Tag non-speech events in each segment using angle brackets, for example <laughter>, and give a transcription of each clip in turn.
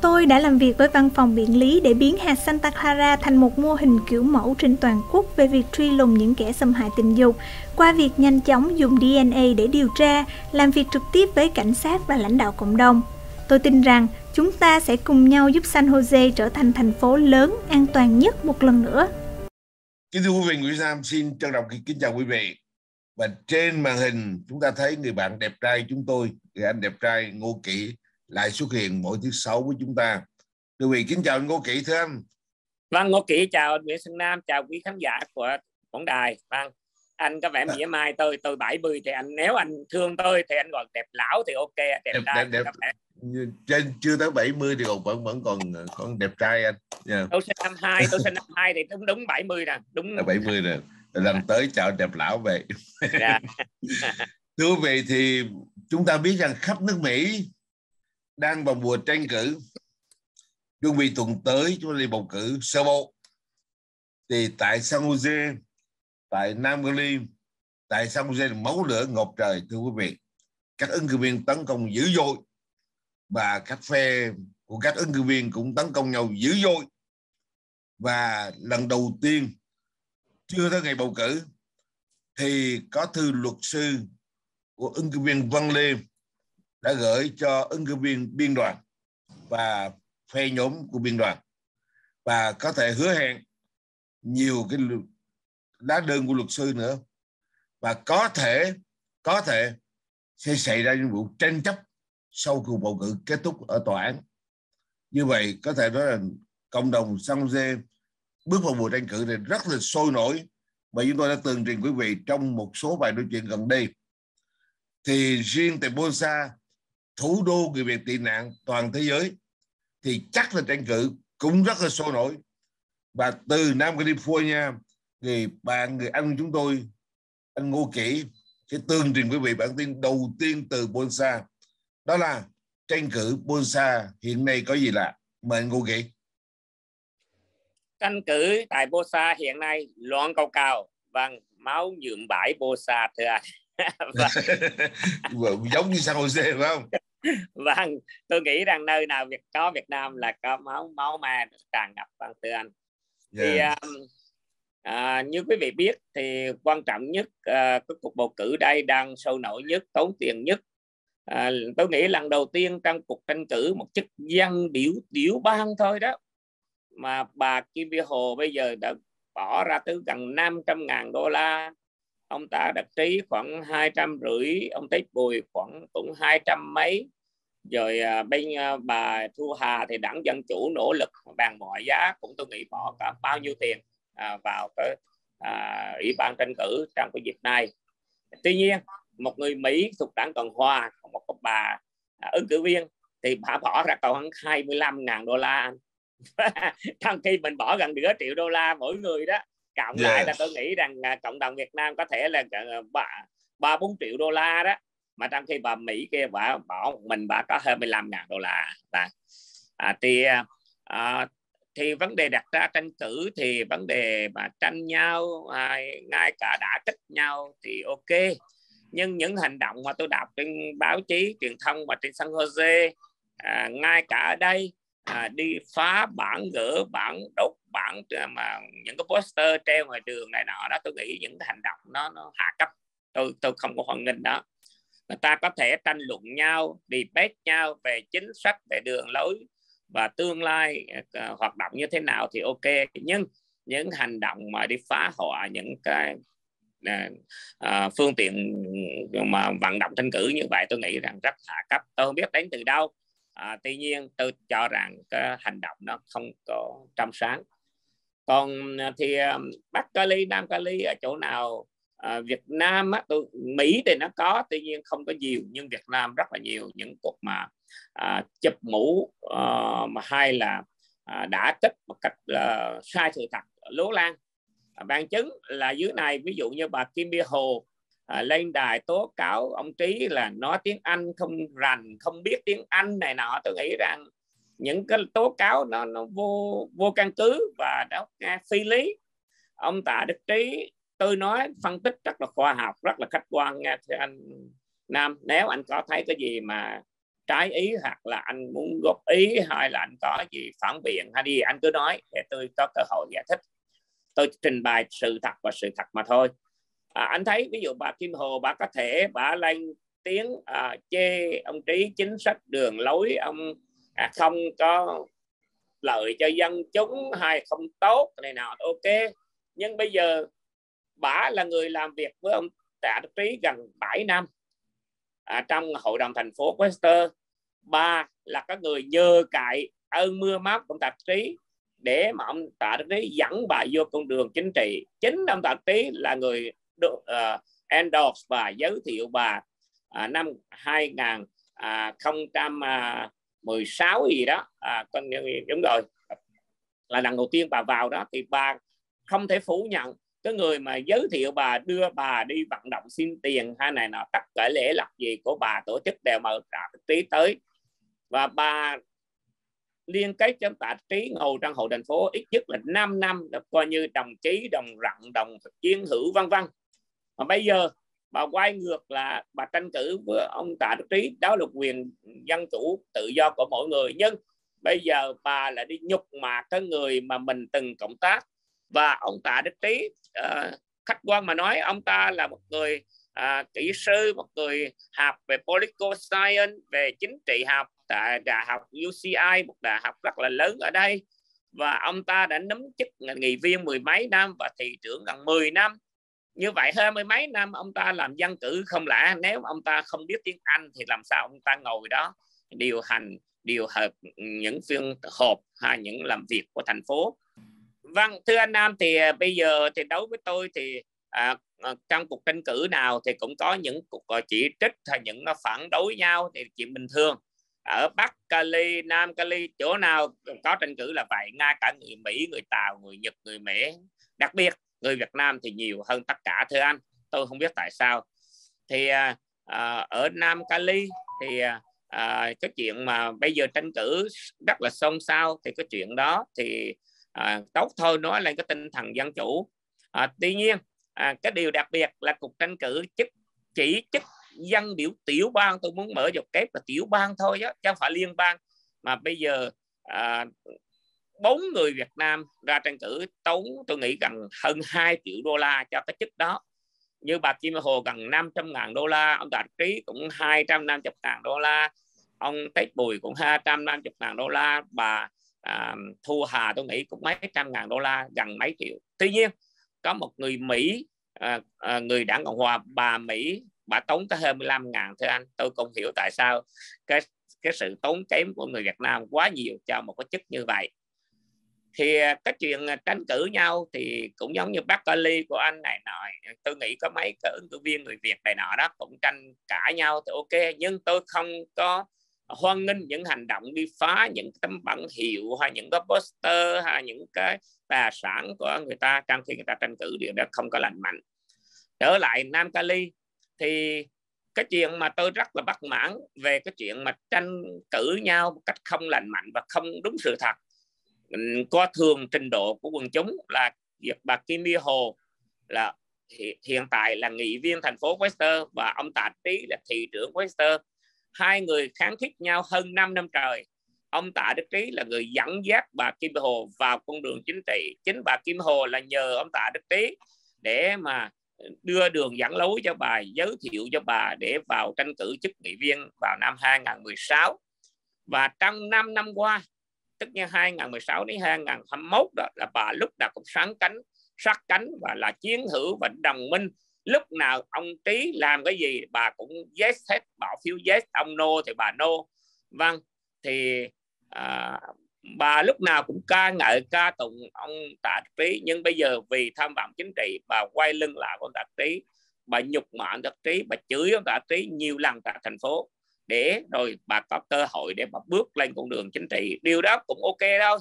Tôi đã làm việc với văn phòng biện lý để biến hạt Santa Clara thành một mô hình kiểu mẫu trên toàn quốc về việc truy lùng những kẻ xâm hại tình dục qua việc nhanh chóng dùng DNA để điều tra, làm việc trực tiếp với cảnh sát và lãnh đạo cộng đồng. Tôi tin rằng chúng ta sẽ cùng nhau giúp San Jose trở thành thành phố lớn, an toàn nhất một lần nữa. Kính thưa quý vị, Nguyễn Sam xin trân trọng kính chào quý vị. Và trên màn hình chúng ta thấy người bạn đẹp trai chúng tôi, người anh đẹp trai Ngô Kỷ lại xuất hiện mỗi thứ sáu với chúng ta. Quý vị kính chào anh Ngô Kỷ thưa anh. Vâng, Ngô Kỷ chào anh Nguyễn Xuân Nam, chào quý khán giả của tổng đài. Vâng, anh có vẻ mỉa mai tôi tôi 70 thì anh nếu anh thương tôi thì anh gọi đẹp lão thì ok đẹp đẹp, trai đẹp, đẹp. trên chưa tới 70 thì còn vẫn vẫn còn còn đẹp trai anh yeah. tôi sinh năm hai tôi sinh năm hai thì đúng đúng 70 nè đúng là 70 nè lần tới chào đẹp lão về yeah. <laughs> thưa quý vị thì chúng ta biết rằng khắp nước Mỹ đang vào mùa tranh cử. Chuẩn bị tuần tới chúng ta đi bầu cử sơ bộ. Thì tại San Jose, tại Nam Cali, tại San Jose máu lửa ngọc trời, thưa quý vị. Các ứng cử viên tấn công dữ dội và các phe của các ứng cử viên cũng tấn công nhau dữ dội. Và lần đầu tiên chưa tới ngày bầu cử thì có thư luật sư của ứng cử viên Văn Lê đã gửi cho ứng cử viên biên đoàn và phe nhóm của biên đoàn. Và có thể hứa hẹn nhiều cái lá đơn của luật sư nữa. Và có thể có thể sẽ xảy ra những vụ tranh chấp sau cuộc bầu cử kết thúc ở tòa án. Như vậy, có thể nói là cộng đồng San Jose bước vào mùa tranh cử này rất là sôi nổi và chúng tôi đã tường trình quý vị trong một số bài nói chuyện gần đây. Thì riêng tại Bolsa thủ đô người Việt tị nạn toàn thế giới, thì chắc là tranh cử cũng rất là sôi nổi. Và từ Nam California, người bạn, người anh chúng tôi, anh Ngô Kỷ, sẽ tường trình quý vị bản tin đầu tiên từ Bonsa đó là tranh cử Bonsa hiện nay có gì lạ? Mời anh Ngô Kỷ. Tranh cử tại Bonsa hiện nay loạn cầu cao vâng máu nhuộm bãi Bonsa thưa anh. <laughs> <laughs> vâng, giống như San Jose phải không? <laughs> Vâng tôi nghĩ rằng nơi nào Việt có Việt Nam là có máu máu ma tràn ngập vâng thưa anh. Yeah. thì um, à, như quý vị biết thì quan trọng nhất à, cái cuộc bầu cử đây đang sôi nổi nhất tốn tiền nhất. À, tôi nghĩ lần đầu tiên trong cuộc tranh cử một chức dân biểu tiểu bang thôi đó mà bà Kim Bi Hồ bây giờ đã bỏ ra tới gần 500 ngàn đô la ông ta đặt trí khoảng hai trăm rưỡi ông Tết Bùi khoảng cũng hai trăm mấy. Rồi à, bên à, bà Thu Hà thì đảng Dân Chủ nỗ lực bằng mọi giá cũng tôi nghĩ bỏ cả bao nhiêu tiền à, vào cái à, ủy ban tranh cử trong cái dịp này. Tuy nhiên một người Mỹ thuộc đảng Cộng Hòa một bà à, ứng cử viên thì bà bỏ ra khoảng 25 ngàn đô la <laughs> trong khi mình bỏ gần nửa triệu đô la mỗi người đó cộng yeah. lại là tôi nghĩ rằng à, cộng đồng Việt Nam có thể là ba ba bốn triệu đô la đó. Mà trong khi bà Mỹ kia bà bỏ mình bà có hơn 15 ngàn đô la. Và à, thì à, thì vấn đề đặt ra tranh cử thì vấn đề mà tranh nhau à, ngay cả đã kích nhau thì ok. Nhưng những hành động mà tôi đọc trên báo chí truyền thông và trên San Jose à, ngay cả ở đây à, đi phá bản gỡ bản đốt bản mà những cái poster treo ngoài đường này nọ đó tôi nghĩ những cái hành động nó nó hạ cấp. Tôi tôi không có hoan nghênh đó. Người ta có thể tranh luận nhau debate nhau về chính sách về đường lối và tương lai uh, hoạt động như thế nào thì ok. Nhưng những hành động mà đi phá hoại những cái uh, phương tiện mà vận động tranh cử như vậy tôi nghĩ rằng rất hạ cấp. Tôi không biết đến từ đâu à, tuy nhiên tôi cho rằng cái hành động nó không có trong sáng. Còn à, thì à, bắc cali nam cali ở chỗ nào à, việt nam á, tôi mỹ thì nó có tuy nhiên không có nhiều nhưng việt nam rất là nhiều những cuộc mà à, chụp mũ à, mà hay là à, đã kích một cách là sai sự thật lố lan. À, bằng chứng là dưới này ví dụ như bà Kim Bia Hồ à, lên đài tố cáo ông trí là nói tiếng anh không rành không biết tiếng anh này nọ. Tôi nghĩ rằng những cái tố cáo nó nó vô vô căn cứ và nó phi lý. Ông tạ đức trí tôi nói phân tích rất là khoa học rất là khách quan nha thưa anh nam. Nếu anh có thấy cái gì mà trái ý hoặc là anh muốn góp ý hay là anh có gì phản biện hay gì anh cứ nói để tôi có cơ hội giải thích. Tôi trình bày sự thật và sự thật mà thôi à, anh thấy ví dụ bà Kim Hồ bà có thể bà lên tiếng à, chê ông trí chính sách đường lối ông à, không có lợi cho dân chúng hay không tốt này nào ok. Nhưng bây giờ bà là người làm việc với ông Tạ Đức Trí gần 7 năm à, trong hội đồng thành phố Wester ba là các người nhờ cậy ơn mưa móc ông Tạ Đức Trí để mà ông Tạ Đức Trí dẫn bà vô con đường chính trị. Chính ông Tạ Đức Trí là người uh, endorse và giới thiệu bà uh, năm 2016 à, gì đó. À, con đúng rồi. Là lần đầu tiên bà vào đó thì bà không thể phủ nhận cái người mà giới thiệu bà đưa bà đi vận động xin tiền hay này nọ. Tất cả lễ lọc gì của bà tổ chức đều mở trả trí tới. Và bà liên kết cho tạ trí ngồi trong hội thành phố ít nhất là 5 năm coi như đồng chí đồng rặng đồng chiến hữu vân vân mà bây giờ bà quay ngược là bà tranh cử với ông tạ đức trí đó là quyền dân chủ tự do của mỗi người. Nhưng bây giờ bà lại đi nhục mạ cái người mà mình từng cộng tác. Và ông tạ đức trí uh, khách quan mà nói ông ta là một người uh, kỹ sư một người học về political science về chính trị học tại đại học UCI một đại học rất là lớn ở đây. Và ông ta đã nắm chức nghị viên mười mấy năm và thị trưởng gần 10 năm như vậy hai mươi mấy năm ông ta làm dân cử không lẽ nếu ông ta không biết tiếng Anh thì làm sao ông ta ngồi đó điều hành điều hợp những phiên họp hay những làm việc của thành phố? Vâng thưa anh Nam thì à, bây giờ thì đối với tôi thì à, à, trong cuộc tranh cử nào thì cũng có những cuộc à, chỉ trích hay những phản đối nhau thì chuyện bình thường. Ở Bắc Cali, Nam Cali chỗ nào có tranh cử là vậy? Ngay cả người Mỹ, người Tàu, người Nhật, người Mỹ đặc biệt người Việt Nam thì nhiều hơn tất cả thưa anh. Tôi không biết tại sao. Thì à, à ở Nam Cali thì à, à, cái chuyện mà bây giờ tranh cử rất là xôn xao thì cái chuyện đó thì à, tốt thôi nói lên cái tinh thần dân chủ. À, tuy nhiên à, cái điều đặc biệt là cuộc tranh cử chức chỉ chức dân biểu tiểu bang tôi muốn mở dọc kép là tiểu bang thôi chứ không phải liên bang. Mà bây giờ à, bốn người Việt Nam ra tranh cử tốn tôi nghĩ gần hơn 2 triệu đô la cho cái chức đó. Như bà Kim Hồ gần 500 ngàn đô la ông Đạt Trí cũng 250 ngàn đô la ông Tết Bùi cũng 250 ngàn đô la bà à, Thu Hà tôi nghĩ cũng mấy trăm ngàn đô la gần mấy triệu. Tuy nhiên có một người Mỹ à, à, người đảng Cộng Hòa bà Mỹ bà tốn tới 25 ngàn thưa anh. Tôi không hiểu tại sao cái cái sự tốn kém của người Việt Nam quá nhiều cho một cái chức như vậy thì à, cái chuyện à, tranh cử nhau thì cũng giống như bác Cali của anh này nọ, tôi nghĩ có mấy cái ứng cử viên người Việt này nọ đó cũng tranh cãi nhau thì ok, nhưng tôi không có hoan nghênh những hành động đi phá những tấm bản hiệu hay những cái poster hay những cái tài sản của người ta trong khi người ta tranh cử điều đó không có lành mạnh. Trở lại Nam Cali thì cái chuyện mà tôi rất là bất mãn về cái chuyện mà tranh cử nhau một cách không lành mạnh và không đúng sự thật có thường trình độ của quần chúng là việc bà Kim My Hồ là hiện tại là nghị viên thành phố Wester và ông Tạ Trí là thị trưởng Wester hai người kháng khích nhau hơn 5 năm trời. Ông Tạ Đức Trí là người dẫn dắt bà Kim Hồ vào con đường chính trị. Chính bà Kim Hồ là nhờ ông Tạ Đức Trí để mà đưa đường dẫn lối cho bà, giới thiệu cho bà để vào tranh cử chức nghị viên vào năm 2016 và trong 5 năm qua tức như 2016 đến 2021 đó là bà lúc nào cũng sáng cánh sát cánh và là chiến hữu và đồng minh. Lúc nào ông trí làm cái gì bà cũng yes hết bỏ phiếu yes ông no thì bà no vâng thì à, bà lúc nào cũng ca ngợi ca tụng ông tạ trí. Nhưng bây giờ vì tham vọng chính trị bà quay lưng lại ông tạ trí bà nhục mạ ông tạ trí bà chửi ông tạ trí nhiều lần tại thành phố để rồi bà có cơ hội để bà bước lên con đường chính trị. Điều đó cũng ok đâu.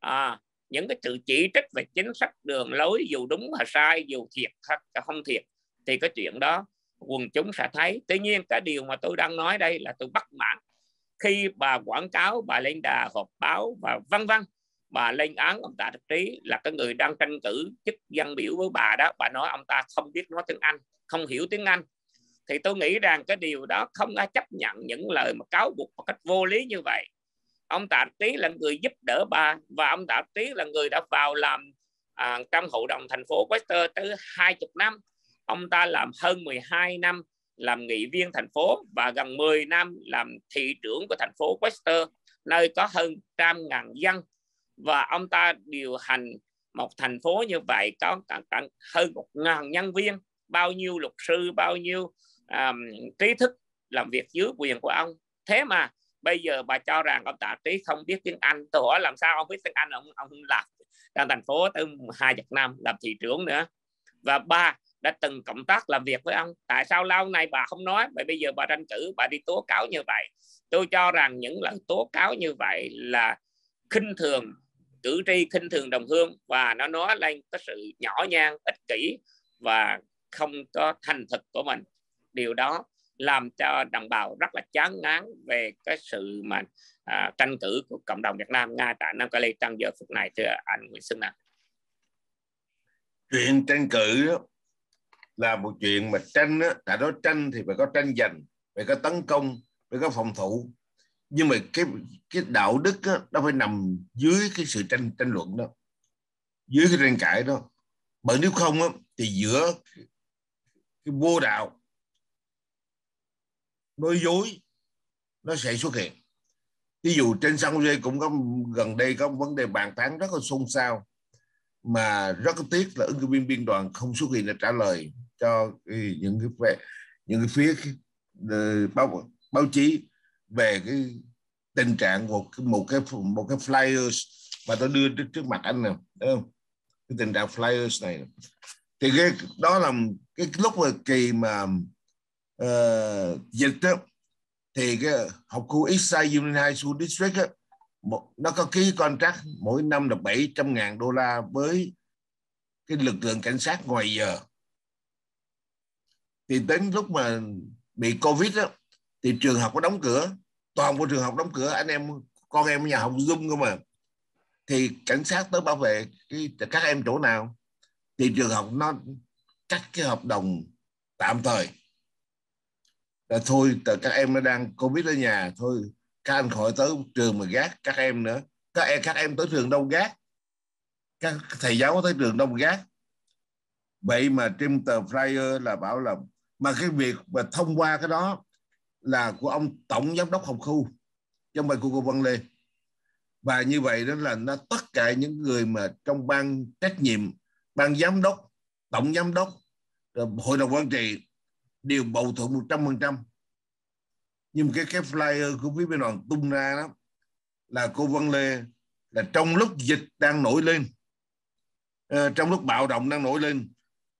À, những cái sự chỉ trích về chính sách đường lối dù đúng hay sai dù thiệt hay không thiệt thì cái chuyện đó quần chúng sẽ thấy. Tuy nhiên cái điều mà tôi đang nói đây là tôi bắt mãn khi bà quảng cáo bà lên đà họp báo và vân vân bà lên án ông tạ thực trí là cái người đang tranh cử chức dân biểu với bà đó bà nói ông ta không biết nói tiếng anh không hiểu tiếng anh thì tôi nghĩ rằng cái điều đó không ai chấp nhận những lời mà cáo buộc một cách vô lý như vậy. Ông tạ trí là người giúp đỡ bà và ông tạ trí là người đã vào làm à, trong hội đồng thành phố Western tới 20 năm. Ông ta làm hơn 12 năm làm nghị viên thành phố và gần 10 năm làm thị trưởng của thành phố Western nơi có hơn trăm ngàn dân. Và ông ta điều hành một thành phố như vậy có cả hơn một ngàn nhân viên bao nhiêu luật sư bao nhiêu um, trí thức làm việc dưới quyền của ông. Thế mà bây giờ bà cho rằng ông tạ trí không biết tiếng anh. Tôi hỏi làm sao ông biết tiếng anh? Ông ông làm trong thành phố tới hai chục năm làm thị trưởng nữa. Và ba đã từng cộng tác làm việc với ông. Tại sao lâu nay bà không nói? Vậy bây giờ bà tranh cử bà đi tố cáo như vậy. Tôi cho rằng những lần tố cáo như vậy là khinh thường cử tri khinh thường đồng hương. Và nó nói lên cái sự nhỏ nhan ích kỷ và không có thành thực của mình điều đó làm cho đồng bào rất là chán ngán về cái sự mà à, tranh cử của cộng đồng Việt Nam nga tại Nam Cali trong giờ phút này thưa anh Nguyễn Xuân Nam. Chuyện tranh cử là một chuyện mà tranh á, tại đó tranh thì phải có tranh giành phải có tấn công phải có phòng thủ. Nhưng mà cái cái đạo đức á, nó phải nằm dưới cái sự tranh tranh luận đó dưới cái tranh cãi đó. Bởi nếu không á, thì giữa cái vô đạo nói dối nó sẽ xuất hiện. Ví dụ trên sân Jose cũng có gần đây có vấn đề bàn tán rất là xôn xao mà rất tiếc là ứng cử viên biên đoàn không xuất hiện để trả lời cho những cái về những cái phía ờ, báo báo chí về cái tình trạng một một cái một cái flyers mà tôi đưa trước, trước mặt anh nè đúng không? Cái tình trạng flyers này thì cái đó là cái lúc mà kỳ mà uh, dịch đó, thì cái học khu Eastside Union High School District đó, một, nó có ký contract mỗi năm là 700 ngàn đô la với cái lực lượng cảnh sát ngoài giờ. Thì đến lúc mà bị covid đó, thì trường học có đóng cửa toàn bộ trường học đóng cửa anh em con em ở nhà học zoom cơ mà. Thì cảnh sát tới bảo vệ cái, các em chỗ nào thì trường học nó cắt cái hợp đồng tạm thời là thôi các em nó đang covid ở nhà, thôi, các anh khỏi tới trường mà gác các em nữa. Các em các em tới trường đâu gác. Các thầy giáo tới trường đâu gác. Vậy mà trên tờ flyer là bảo là, mà cái việc mà thông qua cái đó là của ông tổng giám đốc hồng khu trong bài của cô Văn Lê. Và như vậy đó là nó tất cả những người mà trong ban trách nhiệm, ban giám đốc, tổng giám đốc hội đồng quản trị đều bầu thuận một trăm phần trăm. Nhưng cái cái flyer của phía bên đoàn tung ra đó là cô Văn Lê là trong lúc dịch đang nổi lên uh, trong lúc bạo động đang nổi lên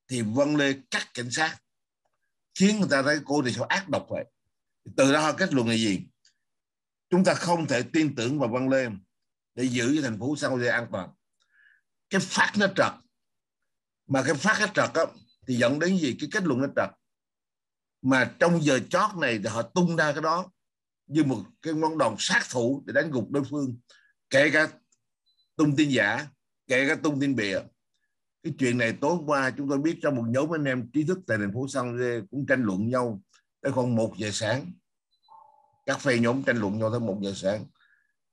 thì Văn Lê cắt cảnh sát khiến người ta thấy cô thì sao ác độc vậy? Từ đó kết luận là gì? Chúng ta không thể tin tưởng vào Văn Lê để giữ cho thành phố San Jose an toàn. Cái phát nó trật mà cái phát nó trật á, thì dẫn đến gì? Cái kết luận nó trật mà trong giờ chót này thì họ tung ra cái đó như một cái món đòn sát thủ để đánh gục đối phương. Kể cả tung tin giả, kể cả tung tin bịa. Cái chuyện này tối qua chúng tôi biết trong một nhóm anh em trí thức tại thành phố San Jose cũng tranh luận nhau tới khoảng một giờ sáng. Các phe nhóm tranh luận nhau tới một giờ sáng.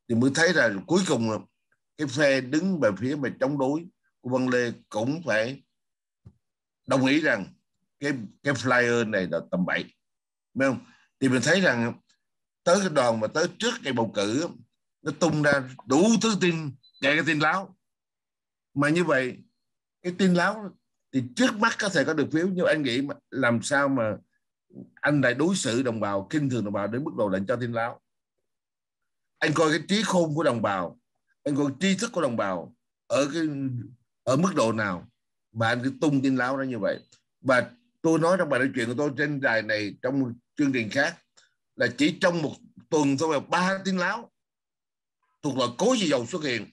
Thì mới thấy là cuối cùng là cái phe đứng về phía mà chống đối của Văn Lê cũng phải đồng ý rằng cái cái flyer này là tầm bậy, Đúng không? thì mình thấy rằng tới cái đoàn mà tới trước ngày bầu cử, nó tung ra đủ thứ tin, kể cái tin láo. Mà như vậy, cái tin láo thì trước mắt có thể có được phiếu, nhưng anh nghĩ mà làm sao mà anh lại đối xử đồng bào kinh thường đồng bào đến mức độ lệnh cho tin láo? Anh coi cái trí khôn của đồng bào, anh coi tri thức của đồng bào ở cái, ở mức độ nào mà anh cứ tung tin láo ra như vậy. Và tôi nói trong bài nói chuyện của tôi trên đài này, trong chương trình khác, là chỉ trong một tuần thôi mà ba tiếng láo thuộc loại cố gì dầu xuất hiện.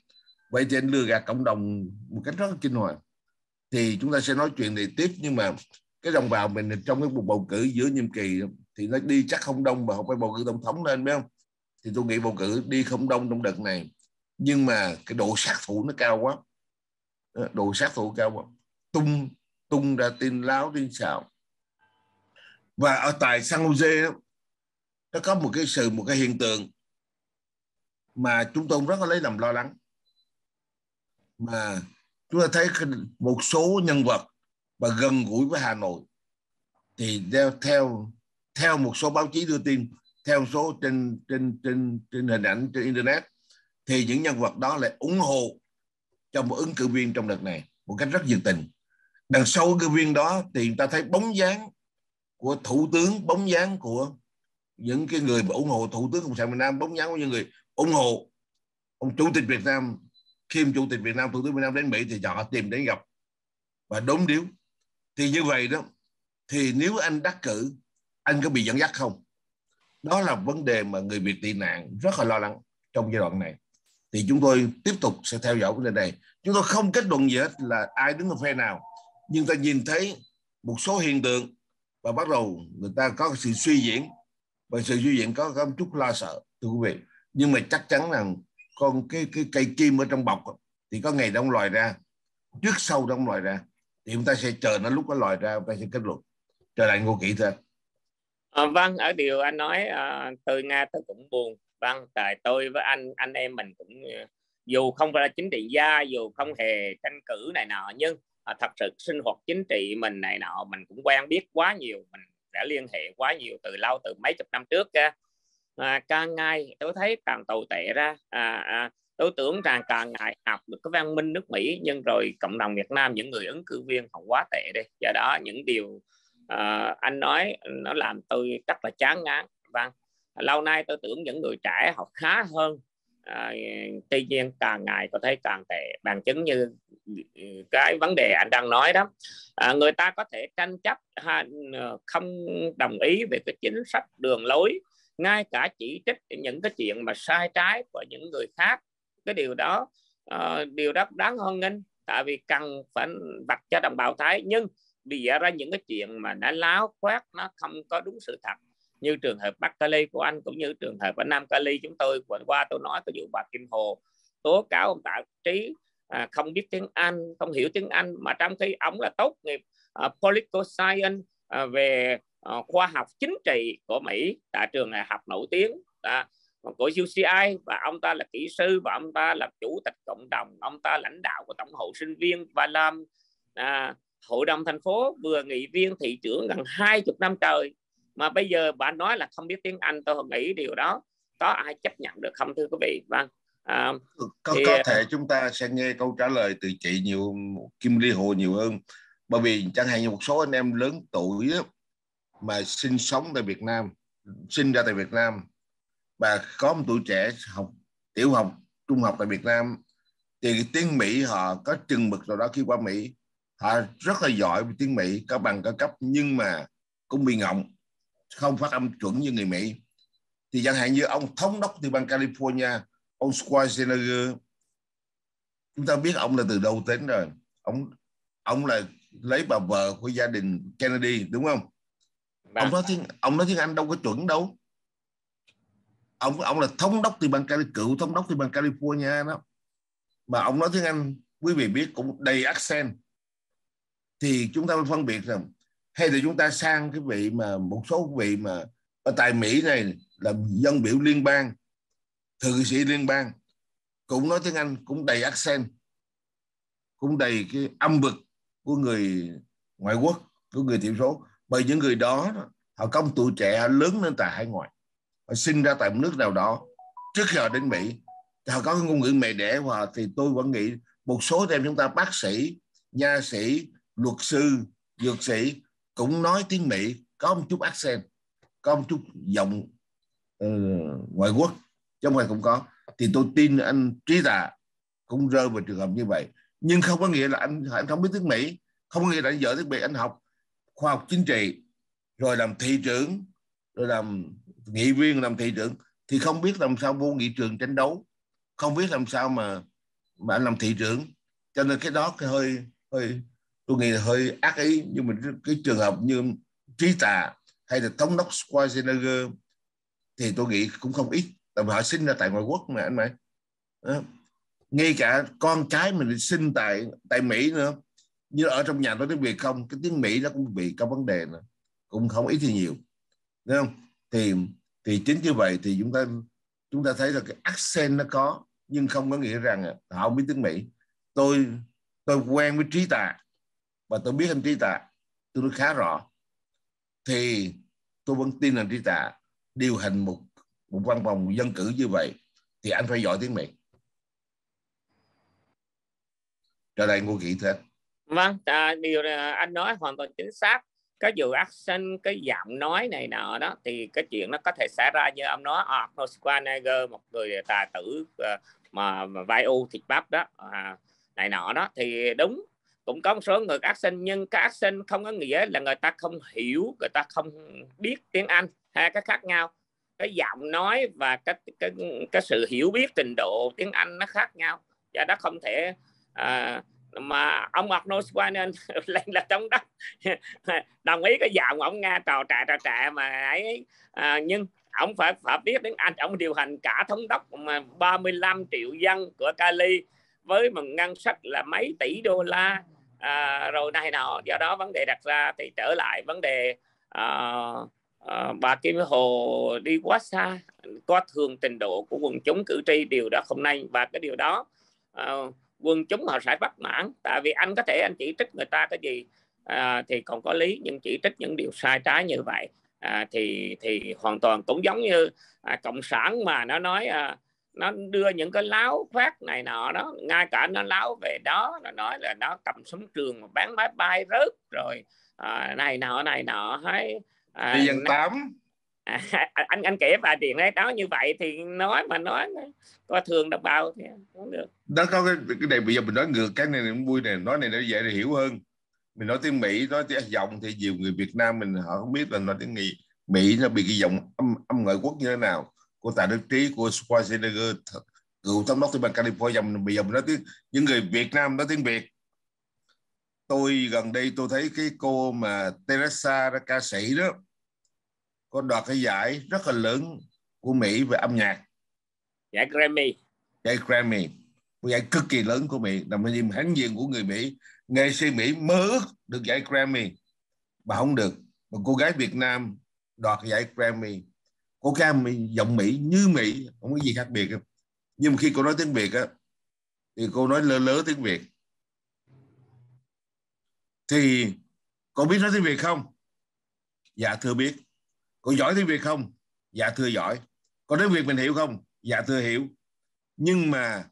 Vậy thì anh lừa gạt cộng đồng một cách rất là kinh hoàng. Thì chúng ta sẽ nói chuyện này tiếp, nhưng mà cái đồng bào mình trong cái cuộc bầu cử giữa nhiệm kỳ thì nó đi chắc không đông mà không phải bầu cử tổng thống lên, phải không? Thì tôi nghĩ bầu cử đi không đông trong đợt này. Nhưng mà cái độ sát thủ nó cao quá. Ờ, độ sát thủ cao quá. Tung tung ra tin láo, tin xạo. Và ở tại San Jose nó có một cái sự, một cái hiện tượng mà chúng tôi rất là lấy làm lo lắng. Mà chúng ta thấy một số nhân vật và gần gũi với Hà Nội thì theo theo theo một số báo chí đưa tin, theo số trên trên trên trên hình ảnh trên internet, thì những nhân vật đó lại ủng hộ cho một ứng cử viên trong đợt này một cách rất nhiệt tình đằng sau cái viên đó thì người ta thấy bóng dáng của thủ tướng, bóng dáng của những cái người ủng hộ thủ tướng cộng sản việt nam, bóng dáng của những người ủng hộ ông chủ tịch việt nam khi chủ tịch việt nam, thủ tướng việt nam đến mỹ thì họ tìm đến gặp và đốn điếu. Thì như vậy đó, thì nếu anh đắc cử, anh có bị dẫn dắt không? Đó là vấn đề mà người việt tị nạn rất là lo lắng trong giai đoạn này. Thì chúng tôi tiếp tục sẽ theo dõi vấn đề này. Chúng tôi không kết luận gì hết là ai đứng ở phe nào nhưng ta nhìn thấy một số hiện tượng và bắt đầu người ta có sự suy diễn và sự suy diễn có, có một chút lo sợ thưa quý vị. Nhưng mà chắc chắn rằng con cái cái cây kim ở trong bọc thì có ngày đông loài ra. Trước sau đông loài ra thì chúng ta sẽ chờ nó lúc nó loài ra chúng ta sẽ kết luận. Trở lại ngô kỹ thôi à, vâng ở điều anh nói à, từ nga tôi cũng buồn. Vâng tại tôi với anh anh em mình cũng à, dù không phải là chính trị gia dù không hề tranh cử này nọ nhưng à, thật sự sinh hoạt chính trị mình này nọ mình cũng quen biết quá nhiều mình đã liên hệ quá nhiều từ lâu từ mấy chục năm trước ra à, càng ngày tôi thấy càng tồi tệ ra à, à, tôi tưởng rằng càng ngày học được cái văn minh nước Mỹ nhưng rồi cộng đồng Việt Nam những người ứng cử viên họ quá tệ đi. Do đó những điều à, anh nói nó làm tôi rất là chán ngán. Vâng lâu nay tôi tưởng những người trẻ họ khá hơn à, tuy nhiên càng ngày có thấy càng tệ. Bằng chứng như ừ, cái vấn đề anh đang nói đó. À, người ta có thể tranh chấp ha, không đồng ý về cái chính sách đường lối ngay cả chỉ trích những cái chuyện mà sai trái của những người khác. Cái điều đó uh, điều đó đáng hoan nghênh tại vì cần phải vạch cho đồng bào thái. Nhưng bịa ra những cái chuyện mà nó láo khoác nó không có đúng sự thật như trường hợp Bắc Cali của anh cũng như trường hợp ở Nam Cali chúng tôi vừa qua tôi nói cái vụ bà Kim Hồ tố cáo ông Tạ Trí à, không biết tiếng Anh không hiểu tiếng Anh mà trong khi ông là tốt nghiệp à, uh, political science uh, à, về uh, khoa học chính trị của Mỹ tại trường đại học nổi tiếng à, của UCI và ông ta là kỹ sư và ông ta là chủ tịch cộng đồng ông ta lãnh đạo của tổng hội sinh viên và làm à, hội đồng thành phố vừa nghị viên thị trưởng gần hai chục năm trời mà bây giờ bạn nói là không biết tiếng Anh tôi nghĩ điều đó. Có ai chấp nhận được không thưa quý vị? Vâng. À, có, thì, có à, thể chúng ta sẽ nghe câu trả lời từ chị nhiều Kim Ly Hồ nhiều hơn. Bởi vì chẳng hạn như một số anh em lớn tuổi mà sinh sống tại Việt Nam sinh ra tại Việt Nam và có một tuổi trẻ học tiểu học trung học tại Việt Nam thì cái tiếng Mỹ họ có chừng mực rồi đó khi qua Mỹ họ rất là giỏi về tiếng Mỹ có bằng cao cấp nhưng mà cũng bị ngọng không phát âm chuẩn như người Mỹ. Thì chẳng hạn như ông thống đốc từ bang California ông Schwarzenegger chúng ta biết ông là từ đâu đến rồi. Ông ông là lấy bà vợ của gia đình Kennedy đúng không? Ông nói tiếng ông nói tiếng Anh đâu có chuẩn đâu. Ông ông là thống đốc từ bang Cali cựu thống đốc từ bang California đó. Mà ông nói tiếng Anh quý vị biết cũng đầy accent. Thì chúng ta phải phân biệt rằng hay là chúng ta sang cái vị mà một số vị mà ở tại Mỹ này là dân biểu liên bang, thượng sĩ liên bang, cũng nói tiếng Anh, cũng đầy accent, cũng đầy cái âm vực của người ngoại quốc, của người thiểu số. Bởi những người đó, họ công tuổi trẻ, họ lớn lên tại hải ngoại. Họ sinh ra tại một nước nào đó. Trước khi họ đến Mỹ họ có cái ngôn ngữ mẹ đẻ của họ, thì tôi vẫn nghĩ một số đem chúng ta bác sĩ, nha sĩ, luật sư, dược sĩ cũng nói tiếng Mỹ có một chút accent có một chút giọng uh, ngoại quốc chứ không phải không có. Thì tôi tin anh trí tà cũng rơi vào trường hợp như vậy. Nhưng không có nghĩa là anh anh không biết tiếng Mỹ không có nghĩa là anh dở tiếng Mỹ anh học khoa học chính trị rồi làm thị trưởng rồi làm nghị viên làm thị trưởng thì không biết làm sao vô nghị trường tranh đấu. Không biết làm sao mà mà anh làm thị trưởng. Cho nên cái đó cái hơi hơi tôi nghĩ là hơi ác ý, nhưng mà cái trường hợp như trí tạ hay là thống đốc Schwarzenegger thì tôi nghĩ cũng không ít. Tại vì họ sinh ra tại ngoại quốc mà, anh mày. Ngay cả con cái mình sinh tại tại Mỹ nữa. Như ở trong nhà nói tiếng Việt không, cái tiếng Mỹ nó cũng bị có vấn đề nữa. Cũng không ít thì nhiều. Đúng không? Thì thì chính như vậy thì chúng ta chúng ta thấy là cái accent nó có, nhưng không có nghĩa rằng họ không biết tiếng Mỹ. Tôi tôi quen với trí tạ và tôi biết anh trí tạ tôi nói khá rõ. Thì tôi vẫn tin anh trí tạ điều hành một một văn phòng dân cử như vậy thì anh phải giỏi tiếng Mỹ. Trở lại ngô kỹ thế vâng à, điều à, anh nói hoàn toàn chính xác. Cái dù action cái giọng nói này nọ đó thì cái chuyện nó có thể xảy ra như ông nói à, Arnold Schwarzenegger một người tài tử à, mà, mà vai u thịt bắp đó à, này nọ đó. Thì đúng cũng có một số người accent nhưng cái accent không có nghĩa là người ta không hiểu người ta không biết tiếng Anh hai cái khác nhau. Cái giọng nói và cái cái cái sự hiểu biết trình độ tiếng Anh nó khác nhau. Và đó không thể à, mà ông Arnold Schwarzenegger <laughs> lên là trong đó. <laughs> Đồng ý cái giọng ông nga trò trà trà trà mà ấy à, nhưng ông phải phải biết tiếng Anh. Ông điều hành cả thống đốc mà 35 triệu dân của Cali với một ngân sách là mấy tỷ đô la. À, rồi này nọ do đó vấn đề đặt ra thì trở lại vấn đề à, à, bà Kim Hồ đi quá xa có thường trình độ của quần chúng cử tri điều đó không nay và cái điều đó à, quân chúng họ sẽ bất mãn. Tại vì anh có thể anh chỉ trích người ta cái gì à, thì còn có lý nhưng chỉ trích những điều sai trái như vậy à, thì thì hoàn toàn cũng giống như à, cộng sản mà nó nói à, nó đưa những cái láo phát này nọ đó ngay cả nó láo về đó nó nói là nó cầm súng trường mà bán máy bay rớt rồi à, này nọ này nọ hay à, dân tám. À, <laughs> anh anh kể vài chuyện đấy đó như vậy thì nói mà nói có thường đồng bào thì không được. Đó có cái, cái này bây giờ mình nói ngược cái này cũng vui này nói này nó dễ để hiểu hơn. Mình nói tiếng Mỹ nói tiếng giọng thì nhiều người Việt Nam mình họ không biết là nói tiếng Mỹ Mỹ nó bị cái giọng âm âm ngoại quốc như thế nào của Tạ Đức Trí của Schwarzenegger cựu thống đốc tiểu bang California bây giờ mình nói tiếng những người Việt Nam nói tiếng Việt. Tôi gần đây tôi thấy cái cô mà Teresa đó, ca sĩ đó có đoạt cái giải rất là lớn của Mỹ về âm nhạc. Giải Grammy. Giải Grammy. Một giải cực kỳ lớn của Mỹ là một niềm hãnh diện của người Mỹ. Nghệ sĩ Mỹ mơ ước được giải Grammy mà không được. Một cô gái Việt Nam đoạt giải Grammy cô ca giọng Mỹ như Mỹ, không có gì khác biệt nhưng mà khi cô nói tiếng Việt á, thì cô nói lơ lớ tiếng Việt. Thì cô biết nói tiếng Việt không? Dạ thưa biết. Cô giỏi tiếng Việt không? Dạ thưa giỏi. Có nói Việt mình hiểu không? Dạ thưa hiểu. Nhưng mà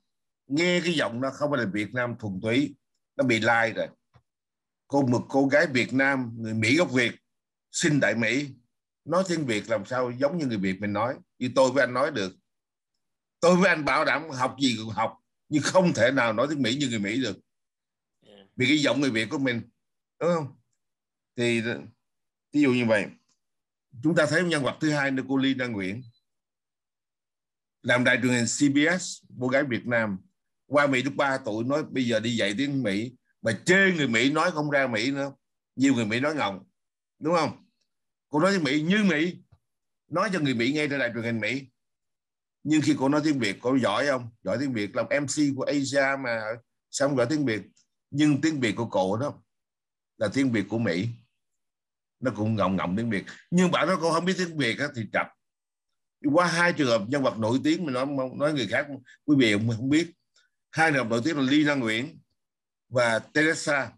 nghe cái giọng nó không phải là Việt Nam thuần túy, nó bị lai rồi. Cô một cô gái Việt Nam, người Mỹ gốc Việt, sinh tại Mỹ nói tiếng Việt làm sao giống như người Việt mình nói. Như tôi với anh nói được. Tôi với anh bảo đảm học gì cũng học nhưng không thể nào nói tiếng Mỹ như người Mỹ được. Vì cái giọng người Việt của mình đúng không? Thì ví dụ như vậy. Chúng ta thấy nhân vật thứ hai là cô Đăng Nguyễn làm đại truyền hình CBS cô gái Việt Nam. Qua Mỹ lúc 3 tuổi nói bây giờ đi dạy tiếng Mỹ mà chê người Mỹ nói không ra Mỹ nữa. Nhiều người Mỹ nói ngọng đúng không cô nói tiếng Mỹ như Mỹ. Nói cho người Mỹ nghe trên đài truyền hình Mỹ. Nhưng khi cô nói tiếng Việt cô giỏi không? Giỏi tiếng Việt làm MC của Asia mà xong giỏi tiếng Việt? Nhưng tiếng Việt của cô đó là tiếng Việt của Mỹ. Nó cũng ngọng ngọng tiếng Việt. Nhưng bạn nói cô không biết tiếng Việt đó, thì chập qua hai trường hợp nhân vật nổi tiếng mình nói nói người khác quý vị không, không biết. Hai trường hợp nổi tiếng là Lina Nguyễn và Teresa.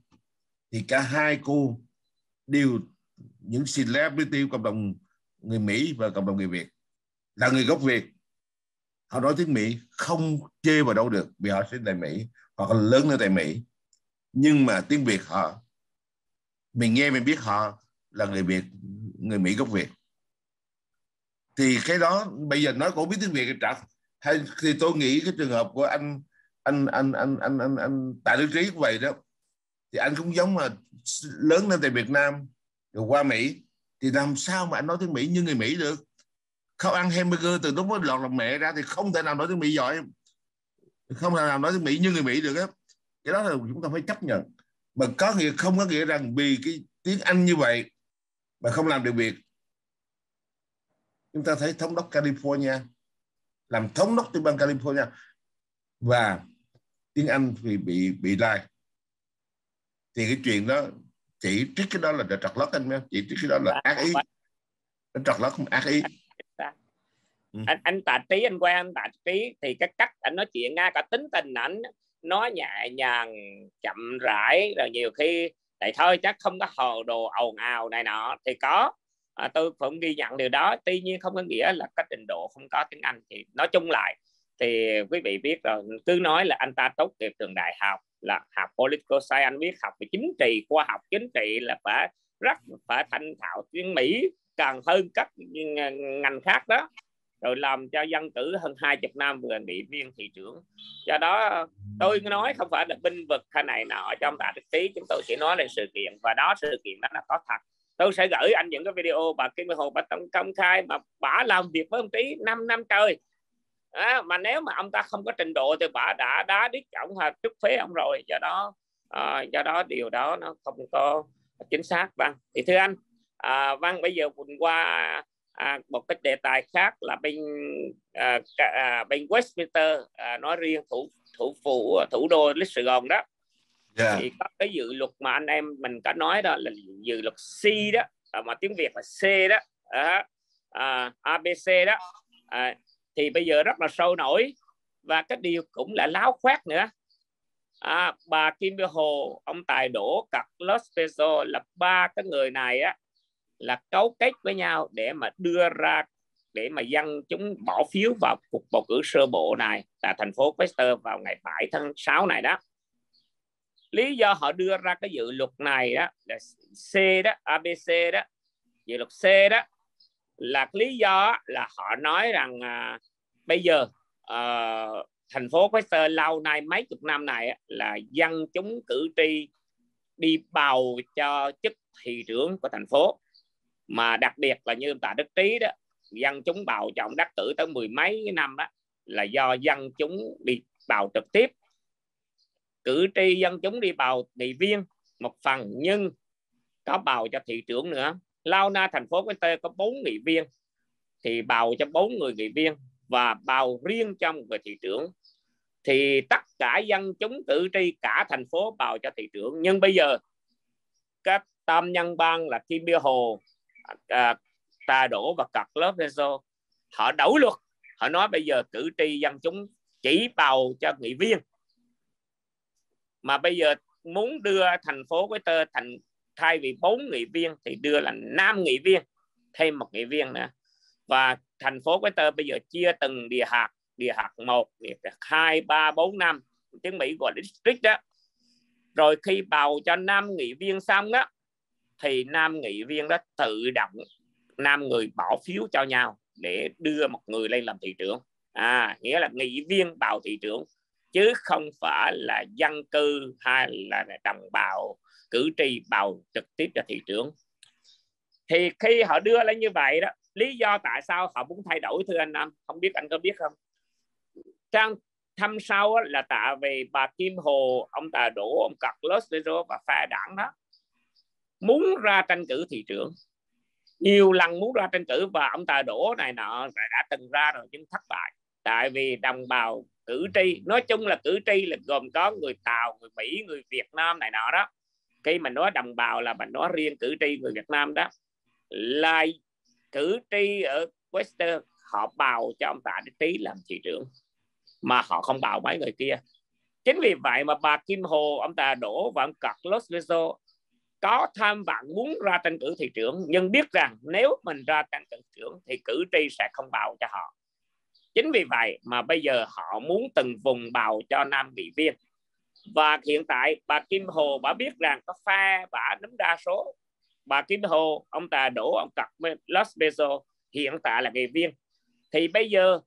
Thì cả hai cô đều những celebrity cộng đồng người Mỹ và cộng đồng người Việt là người gốc Việt. Họ nói tiếng Mỹ không chê vào đâu được vì họ sinh tại Mỹ hoặc là lớn lên tại Mỹ. Nhưng mà tiếng Việt họ mình nghe mình biết họ là người Việt người Mỹ gốc Việt. Thì cái đó bây giờ nói cổ biết tiếng Việt thì trả hay thì tôi nghĩ cái trường hợp của anh anh anh anh anh anh, anh Tạ Đức Trí cũng vậy đó. Thì anh cũng giống mà lớn lên tại Việt Nam rồi qua Mỹ, thì làm sao mà anh nói tiếng Mỹ như người Mỹ được? Không ăn hamburger từ lúc mới lọt lòng mẹ ra thì không thể nào nói tiếng Mỹ giỏi. Không thể nào nói tiếng Mỹ như người Mỹ được á. Cái đó là chúng ta phải chấp nhận. Mà có nghĩa, không có nghĩa rằng vì cái tiếng Anh như vậy mà không làm được việc. Chúng ta thấy thống đốc California, làm thống đốc tiểu bang California và tiếng Anh thì bị bị lai. Thì cái chuyện đó chỉ trích cái đó là trật lất anh chỉ trích cái đó là ác ý. nó trật lất không ác ý. Ừ. anh anh tạ trí anh quen anh tạ trí thì cái cách anh nói chuyện ngay cả tính tình ảnh nói nhẹ nhàng chậm rãi rồi nhiều khi tại thôi chắc không có hồ đồ ồn ào này nọ. Thì có. À, tôi cũng ghi nhận điều đó. Tuy nhiên không có nghĩa là cái trình độ không có tiếng Anh. Thì nói chung lại thì quý vị biết rồi cứ nói là anh ta tốt nghiệp trường đại học là học political science biết học về chính trị, khoa học chính trị là phải rất phải thành thạo tiếng Mỹ, càng hơn các ngành khác đó. Rồi làm cho dân tử hơn hai chục năm vừa nghị viên thị trưởng. Do đó tôi nói không phải là binh vực hay này nọ trong đại thực tế chúng tôi chỉ nói là sự kiện, và đó sự kiện đó là có thật. Tôi sẽ gửi anh những cái video bà Kim Hồ bà Tổng công khai mà bà làm việc với ông Tý 5 năm trời à, mà nếu mà ông ta không có trình độ thì bà đã đá đít ông hoặc trúc phế ông rồi. Do đó à, do đó điều đó nó không có chính xác vâng thì thưa anh à, vâng bây giờ mình qua à, một cái đề tài khác là bên à, à, bên Westminster à, nói riêng thủ thủ phủ thủ đô lịch Sài Gòn đó. Yeah. thì có cái dự luật mà anh em mình có nói đó là dự luật C đó à, mà tiếng Việt là C đó à, à, ABC đó. À, thì bây giờ rất là sâu nổi. Và cái điều cũng là láo khoét nữa. À, bà Kim Bia Hồ ông Tài Đỗ cặp Los Peso là ba cái người này á là cấu kết với nhau để mà đưa ra để mà dân chúng bỏ phiếu vào cuộc bầu cử sơ bộ này tại thành phố Wester vào ngày 7 tháng 6 này đó. Lý do họ đưa ra cái dự luật này đó là C đó ABC đó dự luật C đó là lý do là họ nói rằng à, bây giờ à, thành phố Wester lâu nay mấy chục năm này là dân chúng cử tri đi bầu cho chức thị trưởng của thành phố. Mà đặc biệt là như tạ đức trí đó dân chúng bầu cho ông đắc cử tới mười mấy năm đó là do dân chúng đi bầu trực tiếp. Cử tri dân chúng đi bầu nghị viên một phần nhưng có bầu cho thị trưởng nữa lao na thành phố cái tê có bốn nghị viên thì bầu cho bốn người nghị viên và bầu riêng cho một người thị trưởng. Thì tất cả dân chúng cử tri cả thành phố bầu cho thị trưởng. Nhưng bây giờ các tam nhân bang là Kim Bia Hồ à, Tà Đỗ và Cật Lớp Rezo họ đấu luật. Họ nói bây giờ cử tri dân chúng chỉ bầu cho nghị viên. Mà bây giờ muốn đưa thành phố cái tơ thành thay vì bốn nghị viên thì đưa là năm nghị viên, thêm một nghị viên nữa. Và thành phố cái tơ bây giờ chia từng địa hạt địa hạt một, địa hạt hai, ba, bốn, năm. Tiếng mỹ gọi là district đó. Rồi khi bầu cho năm nghị viên xong đó, thì năm nghị viên đó tự động năm người bỏ phiếu cho nhau để đưa một người lên làm thị trưởng. À nghĩa là nghị viên bầu thị trưởng, chứ không phải là dân cư hay là đồng bào cử tri bầu trực tiếp cho thị trưởng. Thì khi họ đưa lên như vậy đó, lý do tại sao họ muốn thay đổi, thưa anh Nam, không biết anh có biết không? Trang thăm sau là tại vì bà Kim Hồ, ông Tà Đỗ, ông Cật Los và phe đảng đó, muốn ra tranh cử thị trưởng. Nhiều lần muốn ra tranh cử và ông Tà Đỗ này nọ đã từng ra rồi nhưng thất bại. Tại vì đồng bào cử tri, nói chung là cử tri là gồm có người Tàu, người Mỹ, người Việt Nam này nọ đó khi mình nói đồng bào là mình nói riêng cử tri người Việt Nam đó. Là cử tri ở Western, họ bào cho ông Tạ Đức Trí làm thị trưởng, mà họ không bào mấy người kia. Chính vì vậy mà bà Kim Hồ, ông ta đổ và ông Cật Los có tham vọng muốn ra tranh cử thị trưởng, nhưng biết rằng nếu mình ra tranh cử thị trưởng thì cử tri sẽ không bầu cho họ. Chính vì vậy mà bây giờ họ muốn từng vùng bầu cho nam nghị viên và hiện tại bà Kim Hồ, bà biết rằng có pha bà nắm đa số. Bà Kim Hồ, ông ta đổ ông cặp Los Bezos hiện tại là nghị viên. Thì bây giờ,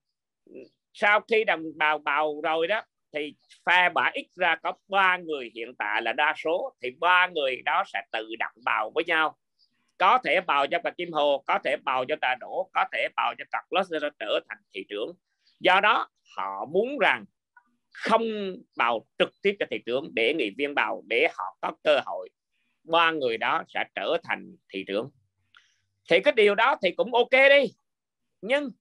sau khi đồng bào bầu rồi đó, thì phe bà ít ra có ba người hiện tại là đa số. Thì ba người đó sẽ tự đặt bào với nhau. Có thể bào cho bà Kim Hồ, có thể bào cho Tà Đỗ có thể bào cho Cặp Los trở thành thị trưởng. Do đó, họ muốn rằng không bào trực tiếp cho thị trưởng, để nghị viên bào để họ có cơ hội. Ba người đó sẽ trở thành thị trưởng. Thì cái điều đó thì cũng ok đi. Nhưng